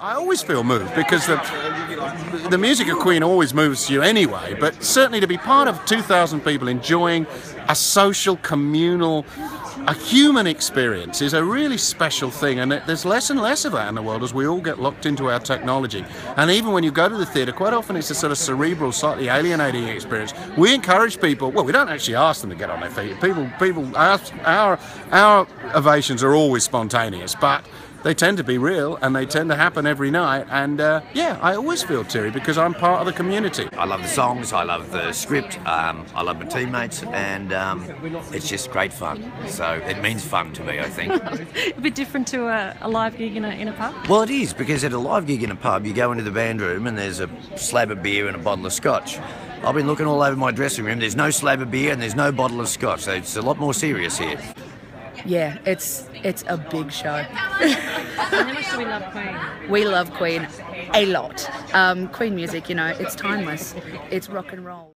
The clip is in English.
I always feel moved because the the music of Queen always moves you anyway. But certainly to be part of 2,000 people enjoying a social, communal, a human experience is a really special thing, and there's less and less of that in the world as we all get locked into our technology. And even when you go to the theatre, quite often it's a sort of cerebral, slightly alienating experience. We encourage people. Well, we don't actually ask them to get on their feet. People, people, our our ovations are always spontaneous, but they tend to be real and they tend to happen every night. And uh, yeah, I always feel teary because I'm part of the community. I love the songs, I love the script, um, I love my teammates, and um, it's just great fun. So it means fun to me, I think. a bit different to a, a, live gig in a, in a pub? Well, it is because at a live gig in a pub, you go into the band room and there's a slab of beer and a bottle of scotch. I've been looking all over my dressing room. There's no slab of beer and there's no bottle of scotch, so it's a lot more serious here. Yeah, it's it's a big show. How much do we love Queen? We love Queen a lot. Um, Queen music, you know, it's timeless. It's rock and roll.